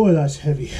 Boy, that's heavy.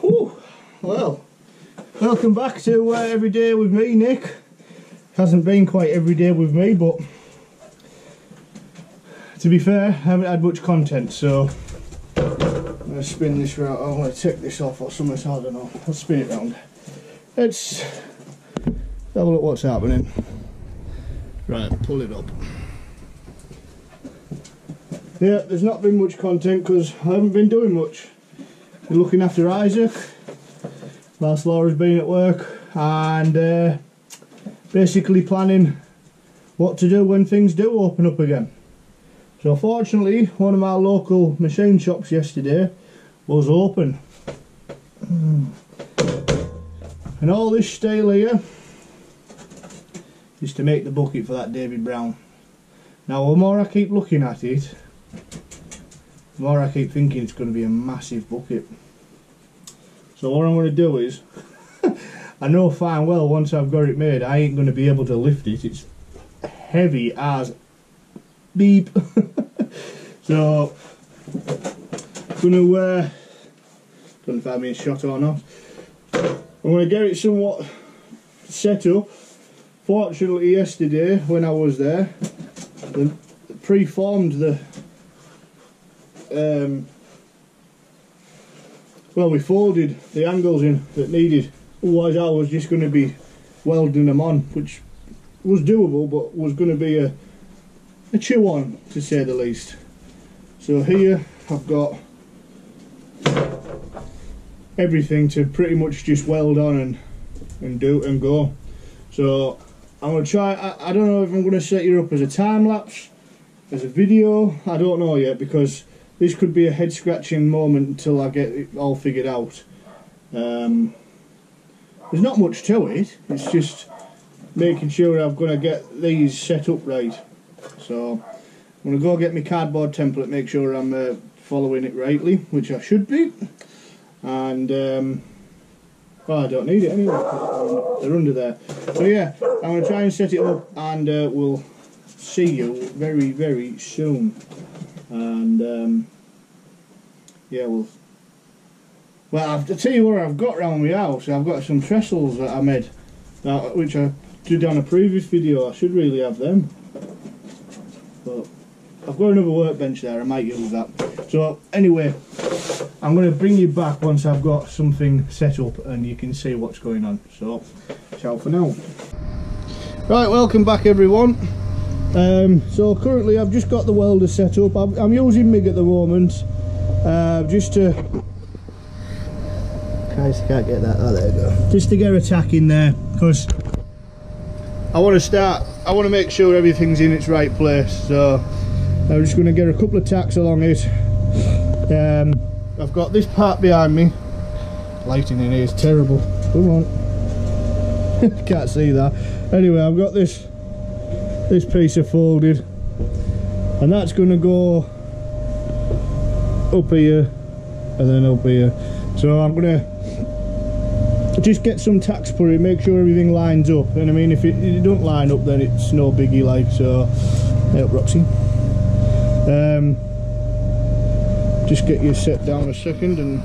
Whew. Well, welcome back to uh, Every Day with me, Nick. Hasn't been quite every day with me, but to be fair, I haven't had much content, so I'm going to spin this round. I'm going to take this off or something, I don't know. I'll spin it round. Let's have a look what's happening. Right, pull it up. Yeah, there's not been much content because I haven't been doing much. Been looking after Isaac whilst Laura's been at work and uh, basically planning what to do when things do open up again. So fortunately one of my local machine shops yesterday was open. And all this steel here is to make the bucket for that David Brown. Now the more I keep looking at it, the more I keep thinking it's going to be a massive bucket. So what I'm going to do is, I know fine well once I've got it made I ain't going to be able to lift it, it's heavy as beep. so, going to, uh, don't know if I mean shot or not, I'm going to get it somewhat set up. Fortunately yesterday when I was there, pre-formed the um, well we folded the angles in that needed. Otherwise I was just going to be welding them on which was doable but was going to be a, a chew on to say the least. So here I've got everything to pretty much just weld on and and do and go. So I'm going to try I, I don't know if I'm going to set you up as a time lapse as a video I don't know yet because this could be a head scratching moment until I get it all figured out. Um, there's not much to it, it's just making sure I'm going to get these set up right. So I'm going to go get my cardboard template, make sure I'm uh, following it rightly, which I should be. And, um, well I don't need it anyway, they're under there. So yeah, I'm going to try and set it up and uh, we'll see you very, very soon and um, yeah, well, well, I've, tell you where I've got around my house. I've got some trestles that I made, that, which I did on a previous video. I should really have them, but I've got another workbench there. I might use that. So anyway, I'm going to bring you back once I've got something set up and you can see what's going on. So, ciao for now. Right, welcome back everyone. Um, so currently I've just got the welder set up. I'm, I'm using MIG at the moment, uh, just to. Guys, can't get that. Oh, there you go. Just to get a tack in there, because I want to start. I want to make sure everything's in its right place. So I'm just going to get a couple of tacks along it. Um, I've got this part behind me. Lighting in here is terrible. Come on. can't see that. Anyway, I've got this this piece of folded and that's going to go up here and then up here. So I'm going to just get some tacks for it make sure everything lines up. And I mean? If it, it don't line up then it's no biggie like so help Roxy. Um, just get you set down a second and,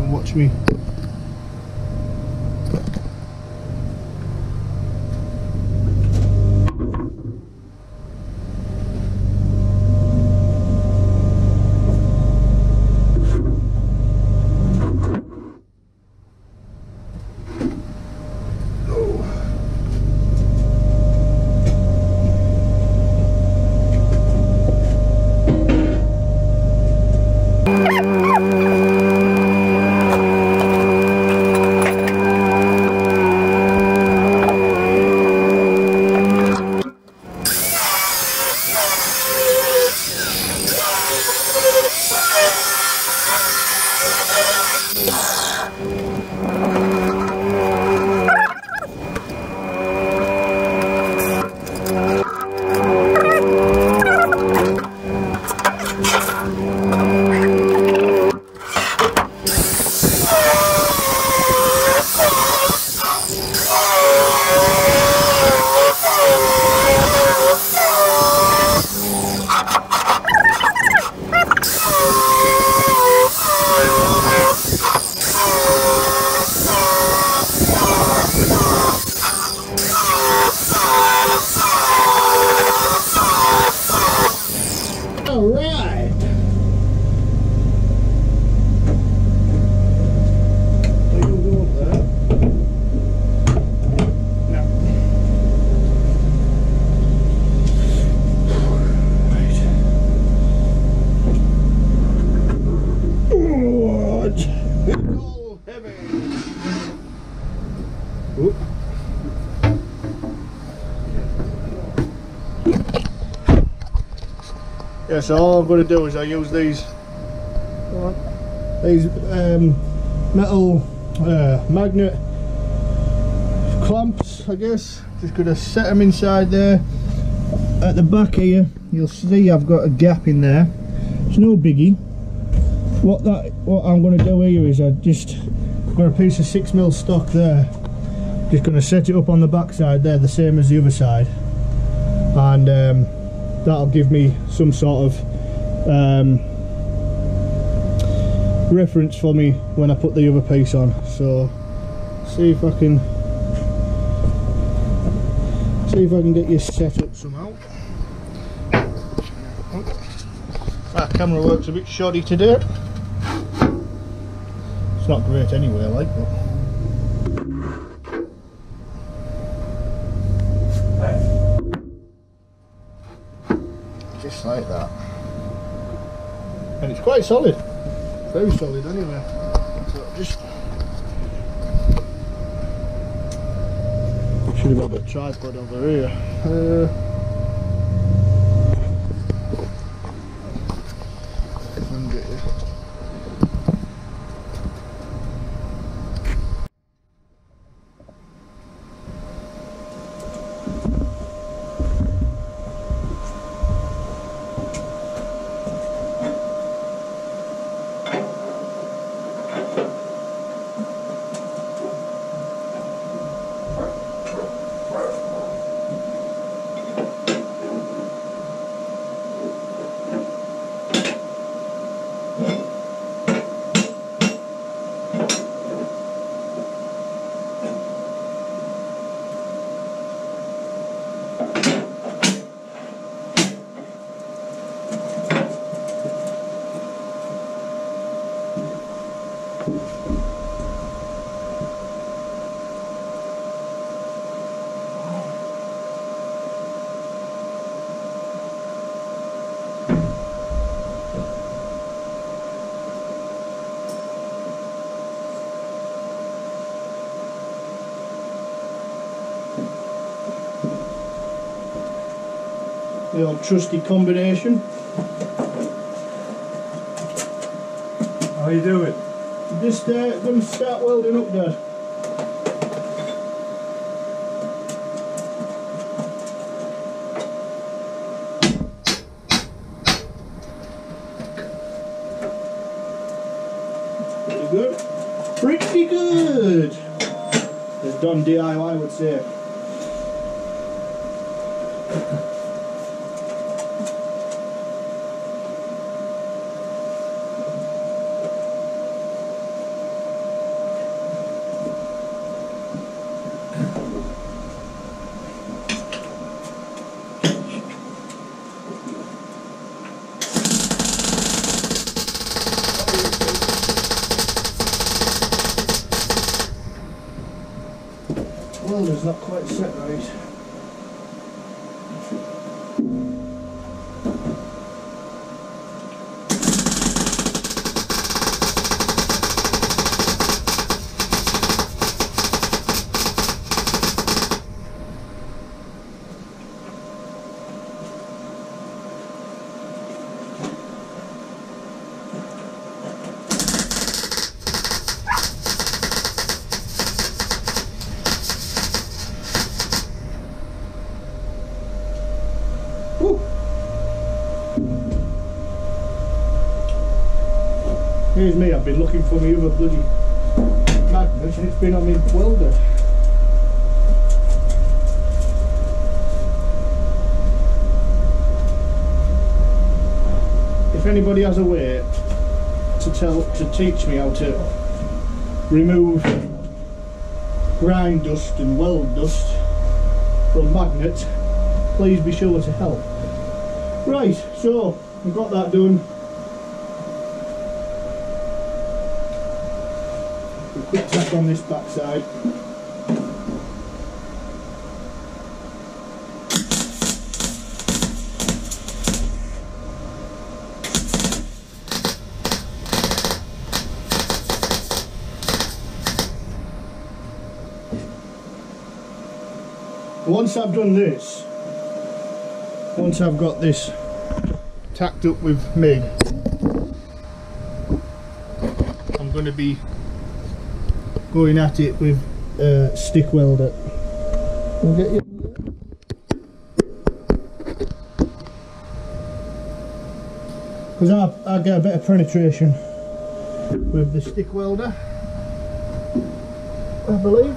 and watch me going to do is I use these these um, metal uh, magnet clamps, I guess. Just going to set them inside there. At the back here, you'll see I've got a gap in there. It's no biggie. What that, what I'm going to do here is I just got a piece of six mil stock there. Just going to set it up on the back side there, the same as the other side, and um, that'll give me some sort of um, reference for me when I put the other piece on. So, see if I can see if I can get you set up somehow. That camera works a bit shoddy today. It's not great anyway, like, but. It's quite solid. Very solid anyway. So just should have got a tripod over here. Uh, and get you. the old trusty combination. How you doing? Just uh, going to start welding up, Dad. Pretty good. Pretty good. As done DIY would say. For my other bloody magnet and it's been on my welder. If anybody has a way to tell to teach me how to remove grind dust and weld dust from magnets please be sure to help. Right, so I've got that done. Tack on this back side. Once I've done this, once I've got this tacked up with MIG. I'm going to be going at it with uh, stick welder. We'll get you. Because I, I get a bit of penetration with the stick welder, I believe.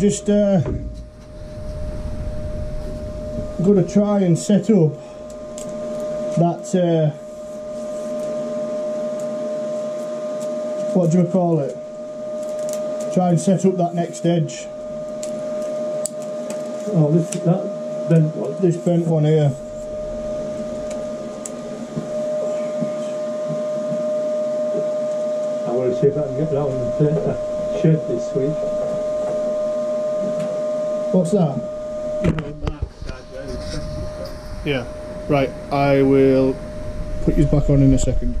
Just uh, going to try and set up that. Uh, what do you call it? Try and set up that next edge. Oh, this, that bent one. This bent one here. I want to see if I can get and paint a shed this week. What's that? You know, Mark's side where it's empty. Yeah. Right, I will put you back on in a second.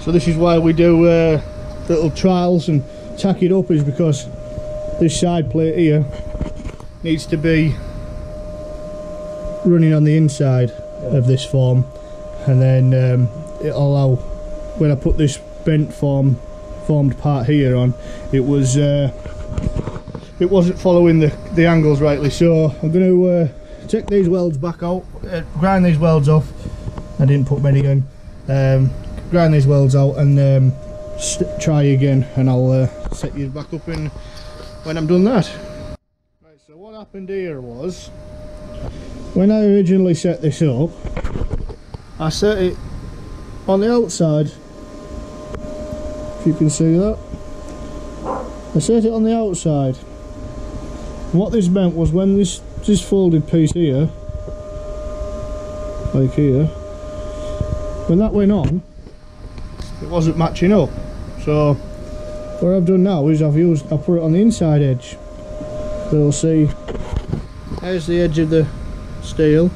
So this is why we do uh, little trials and tack it up is because this side plate here needs to be running on the inside of this form and then um, it'll allow when I put this bent form formed part here on it was uh, it wasn't following the, the angles rightly so I'm going to uh, these welds back out uh, grind these welds off. I didn't put many in. Um, grind these welds out and um, try again and I'll uh, set you back up in when I'm done that. Right so what happened here was when I originally set this up I set it on the outside. If you can see that. I set it on the outside what this meant was when this this folded piece here like here when that went on it wasn't matching up. So what I've done now is I've used I put it on the inside edge. So you'll see there's the edge of the steel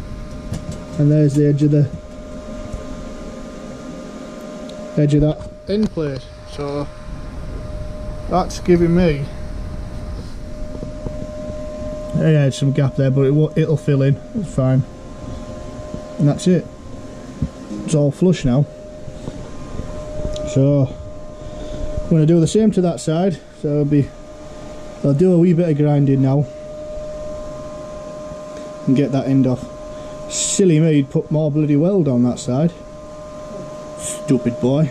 and there's the edge of the edge of that in place. So that's giving me yeah, some gap there, but it will, it'll fill in. It's fine. And that's it. It's all flush now. So I'm going to do the same to that side. So it'll be, I'll do a wee bit of grinding now and get that end off. Silly me, would put more bloody weld on that side. Stupid boy.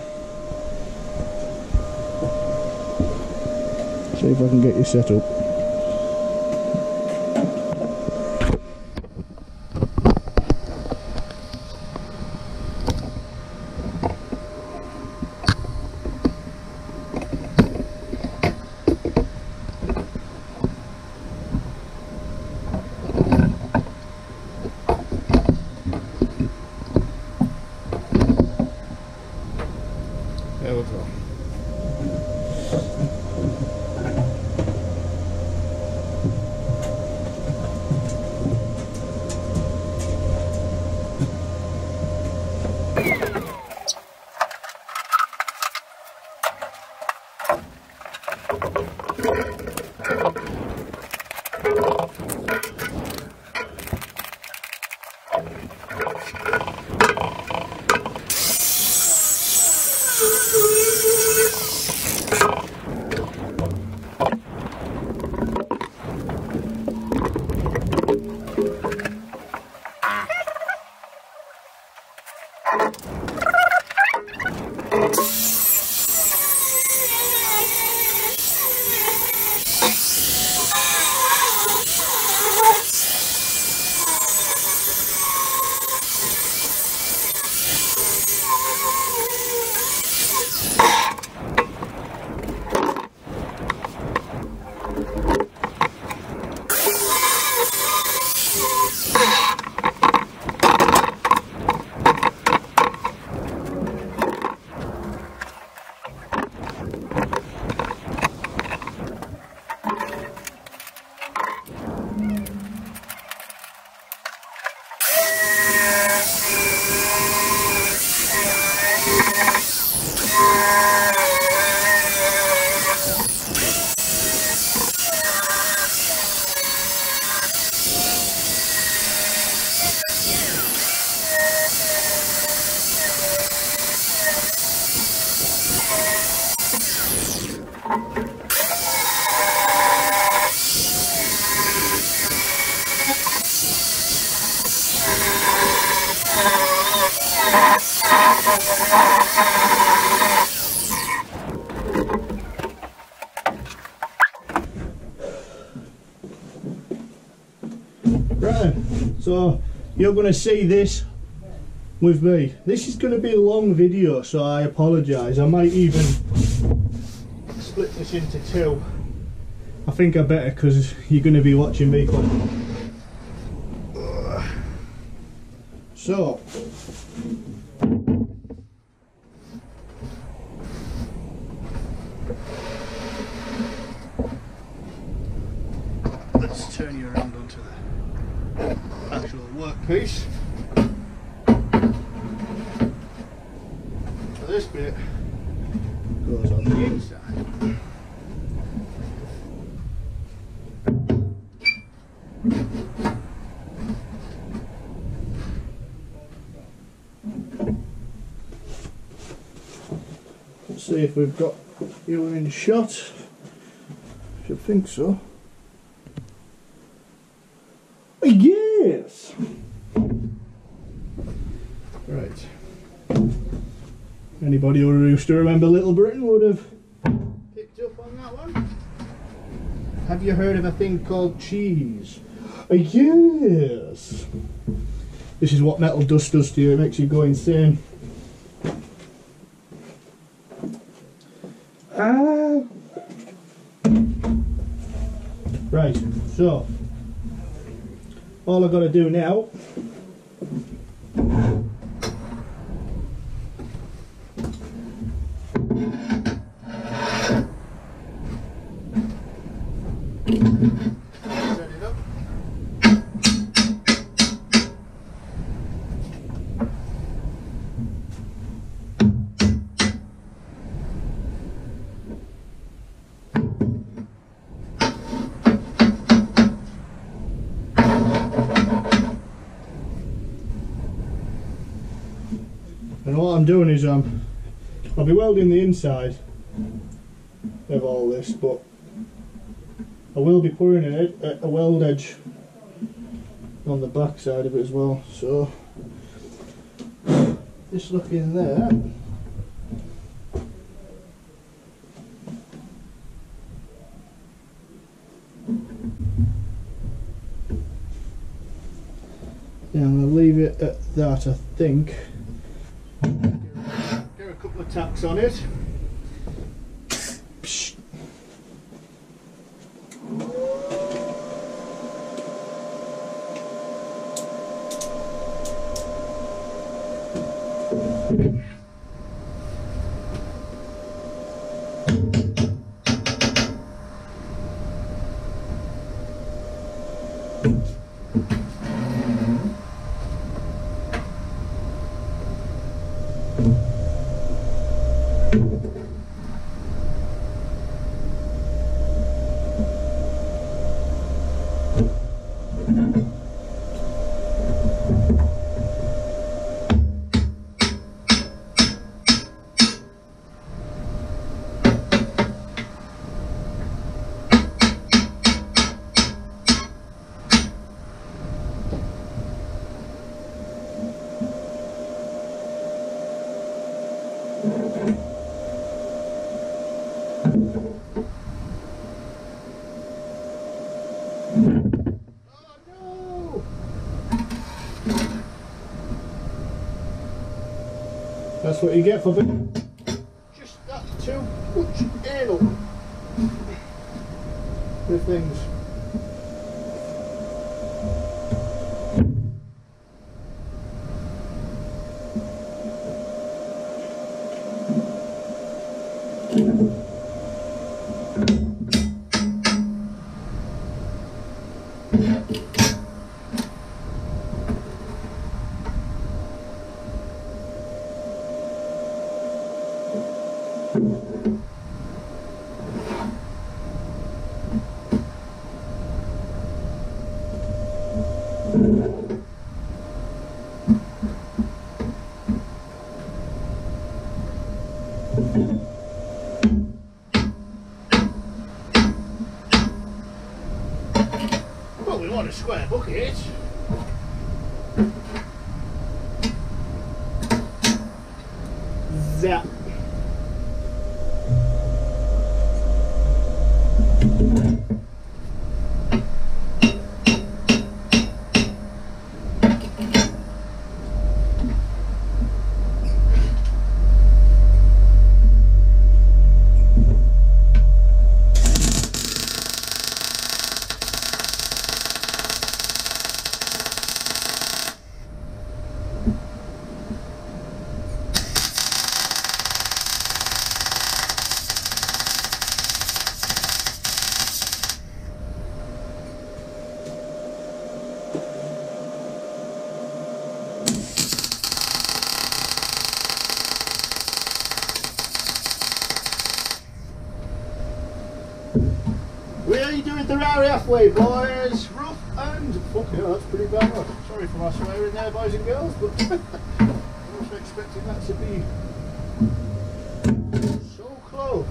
See if I can get you set up. To see this with me. This is going to be a long video, so I apologise. I might even split this into two. I think I better because you're going to be watching me. So, let's turn you around onto the So this bit goes on the inside. Let's see if we've got you in shot. Should think so. Yes. Right. Anybody who used to remember Little Britain would have picked up on that one. Have you heard of a thing called cheese? Yes. This is what metal dust does to you. It makes you go insane. Ah. Right. So all I've got to do now doing is um, I'll be welding the inside of all this, but I will be putting a, a, a weld edge on the back side of it as well. So just look in there. Yeah, I'm going to leave it at that, I think. Get a couple of tacks on it. That's what you get for being a square bucket. that. The rally halfway, boys. Rough and fucking hell, that's pretty bad. Sorry for my swearing there, boys and girls, but I wasn't expecting that to be so close.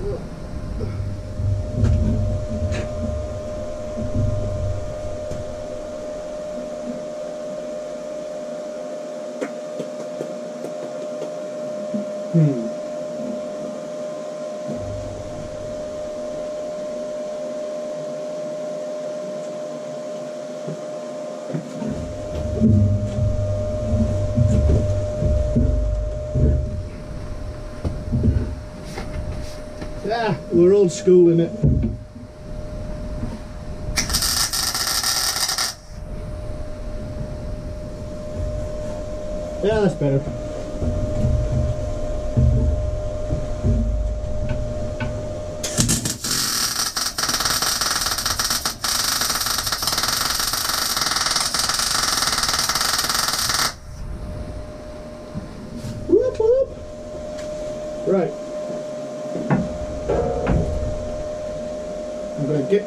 So. Hmm. Yeah, we're old school in it. Yeah, that's better. Whoop, whoop. Right.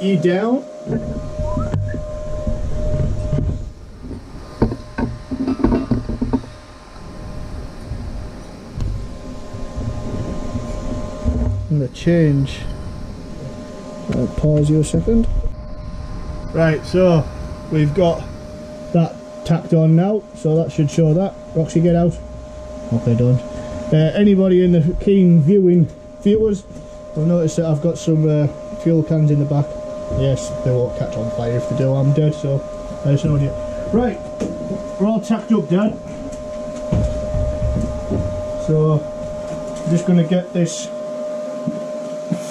I'm going to get you down. I'm going to change. I'll pause you a second. Right, so we've got that tacked on now, so that should show that. Roxy, get out. Okay, done. Uh, anybody in the keen viewing viewers will notice that I've got some uh, fuel cans in the back. Yes, they won't catch on fire if they do, I'm dead, so there's no you. Right, we're all tacked up, Dad. So, I'm just going to get this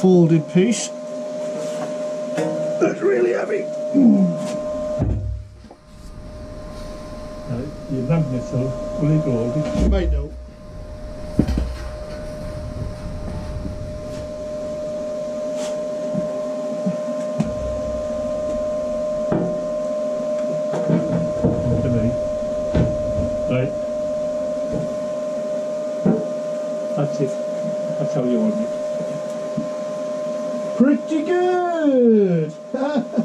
folded piece. That's really heavy. Uh, your magnets are fully gold. Might know. to me. Right. That's it. That's how you want it. Pretty good!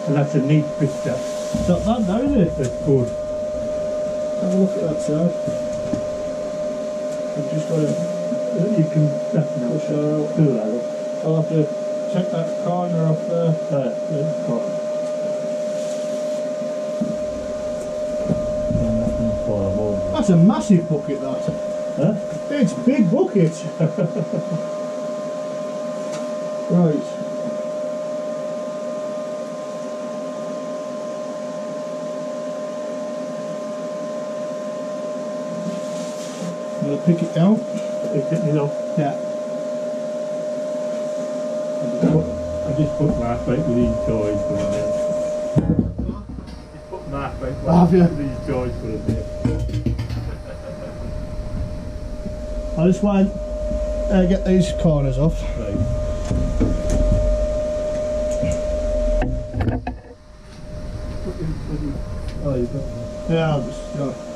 And that's a neat picture. Not bad now, is it? That's good. Have a look at that side. I've just got to You can definitely push her out. do that. I'll have to check that corner off there. There, that's good. That's a massive bucket, that. Huh? It's big bucket. right. I'm gonna pick it down. Is it, you know, Yeah. I just put, I just put mark right with these toys for a minute. Just put mark right with these toys for a minute. I just want to uh, get these corners off. Right. Oh, you've got Yeah, I'll just go.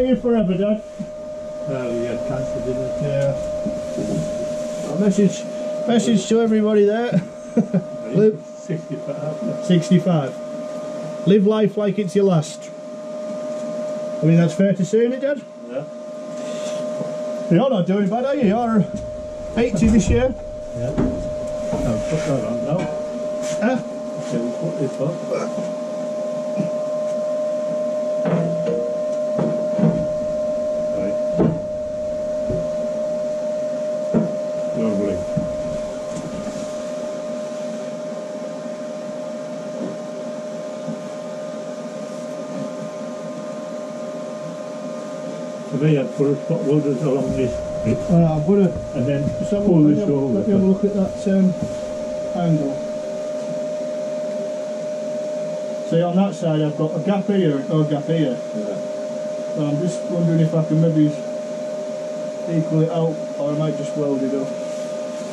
Well, we're here forever, Dad. He oh, had cancer, didn't he? Yeah. A message, message to everybody there. Live. 65. 65. Live life like it's your last. I mean, that's fair to say, isn't it, Dad? Yeah. You're not doing bad, are you? You're 80 this year. Yeah. No, put that on now. Huh? Okay, we'll put this on. Right. Lovely. To me, I'd put a spot welders along this bit Well, I'm gonna and then just have a, pull let, me this have, over. let me have a look at that um, angle. See, on that side, I've got a gap here and no gap here. Yeah. So I'm just wondering if I can maybe equal it out, or I might just weld it up.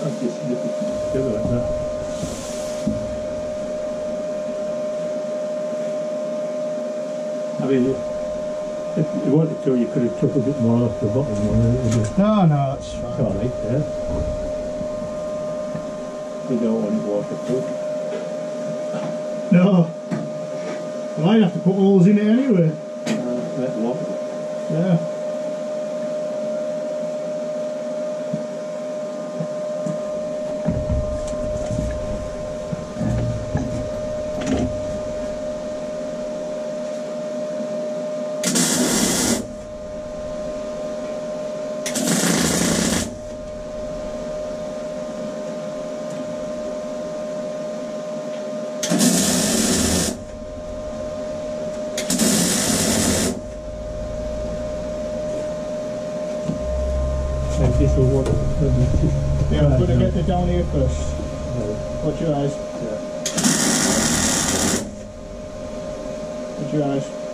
I'll just nip it together like that. I mean, if you wanted to, you could have took a bit more off the bottom one. and it would have- No, no, that's fine. It's all right there. You don't want it waterproof. No. Well, I'd have to put holes in it anyway. Uh, let what? Yeah. And this will work. Yeah, I'm going to get the down here first. Watch your eyes. Yeah. Watch your eyes.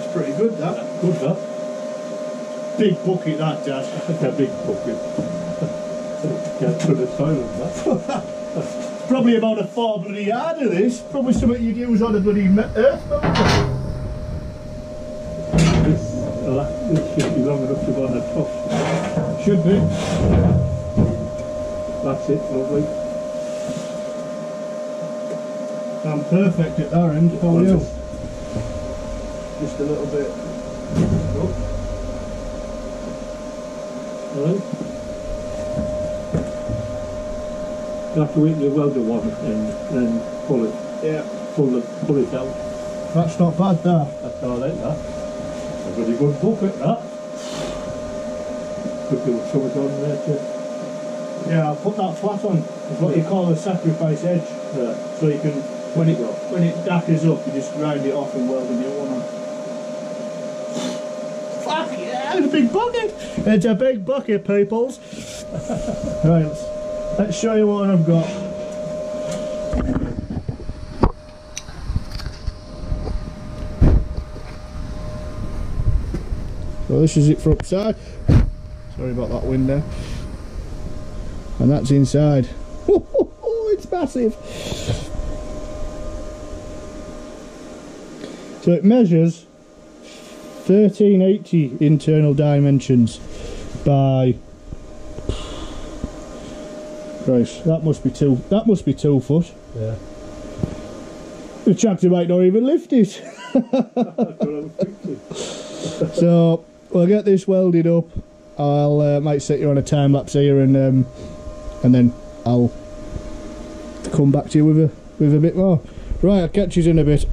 It's pretty good, that. Good, that. Big bucket, that, Dad. That's a big bucket. Get to the soil of that. Probably about a four bloody yard of this. Probably something you'd use on a bloody earth. This, uh, this should be long enough to go on the top. Should be. That's it, lovely. I'm perfect at that end. How are you? Just a little bit. You have to wait the welder one and then pull it, Yeah. pull it, pull it out. That's not bad, that. That's all right, that. A very good bucket, that. Could do something on there too. Yeah, I'll put that flat on. It's what you call a sacrifice edge. Yeah. So you can, when it when it dackers up, you just grind it off and weld a new one on. Fuck yeah, it's a big bucket! It's a big bucket, peoples. right, let's, show you what I've got. So this is it for upside. Sorry about that window. And that's inside. Oh, it's massive. So it measures 1380 internal dimensions by Christ, that must be two that must be two foot. Yeah. The tractor might not even lift it. That's what I was thinking. so we'll get this welded up. I'll uh, might set you on a time lapse here and um, and then I'll come back to you with a with a bit more. Right, I'll catch you in a bit.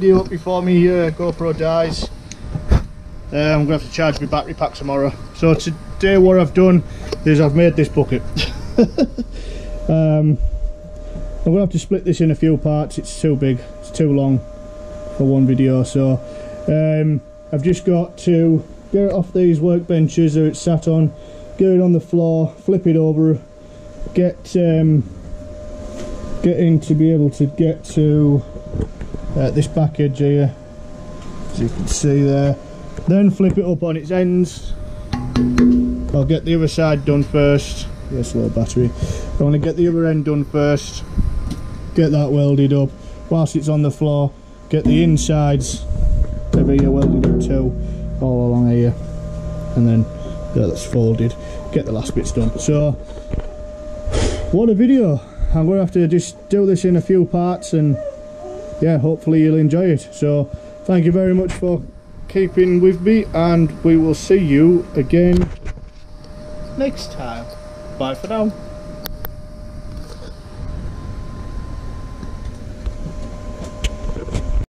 Video up before me uh, GoPro dies. Uh, I'm gonna have to charge my battery pack tomorrow. So today what I've done is I've made this bucket. um, I'm gonna have to split this in a few parts. It's too big. It's too long for one video. So um, I've just got to get it off these workbenches that it's sat on, get it on the floor, flip it over, get um, getting to be able to get to uh, this back edge here as you can see there. Then flip it up on its ends. I'll get the other side done first. Yes low battery. I want to get the other end done first. Get that welded up. Whilst it's on the floor get the insides over here welded up too all along here. And then yeah, that's folded. Get the last bits done. So what a video. I'm going to have to just do this in a few parts and yeah hopefully you'll enjoy it. So thank you very much for keeping with me and we will see you again next time. Bye for now